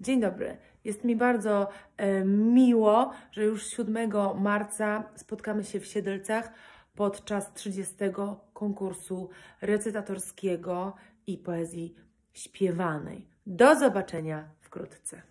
Dzień dobry. Jest mi bardzo e, miło, że już 7 marca spotkamy się w Siedlcach podczas 30 konkursu recytatorskiego i poezji śpiewanej. Do zobaczenia wkrótce.